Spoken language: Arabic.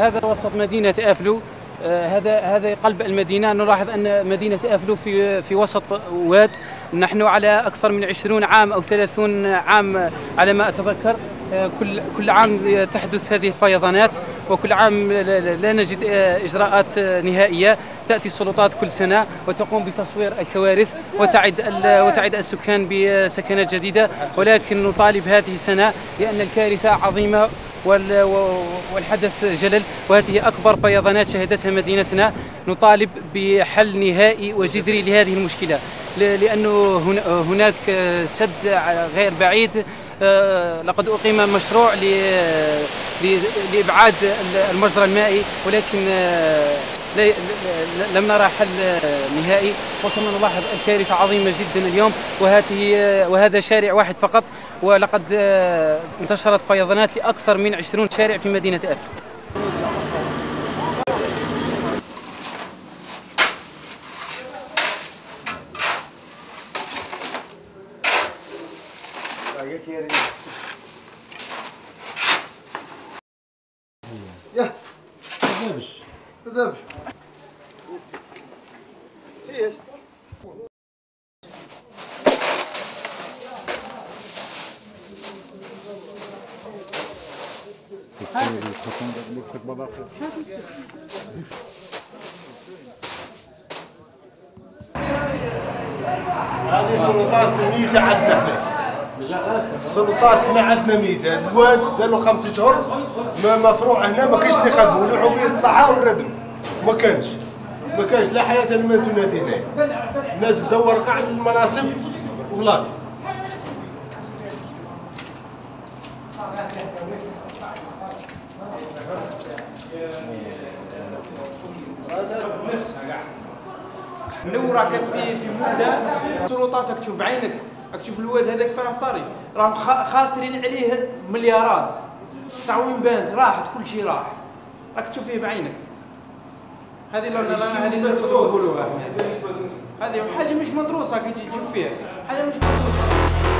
هذا وسط مدينة أفلو. آه، هذا هذا قلب المدينة. نلاحظ أن مدينة أفلو في في وسط واد. نحن على أكثر من 20 عام أو 30 عام على ما أتذكر. آه، كل كل عام تحدث هذه الفيضانات وكل عام لا نجد آه، إجراءات نهائية. تأتي السلطات كل سنة وتقوم بتصوير الكوارث وتعد وتعد السكان بسكنات جديدة. ولكن نطالب هذه السنة لأن الكارثة عظيمة والحدث جلل وهذه أكبر فيضانات شهدتها مدينتنا. نطالب بحل نهائي وجذري لهذه المشكلة لأنه هناك سد غير بعيد. آه، لقد أقيم مشروع لإبعاد المجرى المائي ولكن آه، لم نرى حل نهائي. وكما نلاحظ الكارثة عظيمة جدا اليوم وهذه وهذا شارع واحد فقط. ولقد انتشرت فيضانات لأكثر من 20 شارع في مدينة أفريقيا. يا ذابش ذابش هذه السلطات ميتة عندنا إحنا السلطات إحنا عندنا ميتة الواد له خمس شهور مفروع هنا ما كانش نخدموا ولوحوا فيه اصلاحات والردم ما كانش. ما كانش لا حياة لمن تنادي هنا الناس تدور قاع المناصب وخلاص. نورة كتفي في مدة سلطاتك تشوف بعينك تشوف الواد هذاك فرح صاري. راهم خاسرين عليه مليارات. تعوين باند راحت كل شيء راح. راك تشوف فيه بعينك. هذه هذه اللي نقولوها هذه حاجة مش مدروسة كي تشوف فيها. حاجة مش مدروسة.